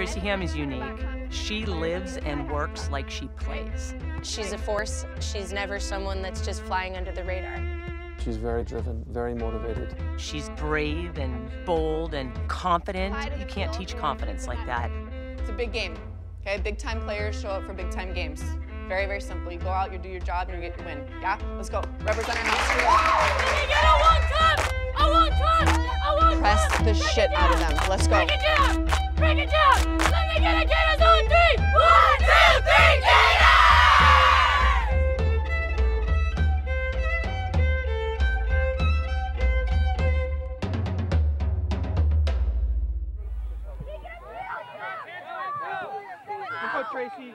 Tracy Hamm is unique. She lives and works like she plays. She's a force. She's never someone that's just flying under the radar. She's very driven, very motivated. She's brave and bold and confident. You can't teach confidence like that. It's a big game. Okay, big time players show up for big time games. Very, very simple. You go out, you do your job, and you get your win. Yeah? Let's go. Represent our house. Press the shit out of them. Let's go. Break it down! Break it down! foot, Tracy.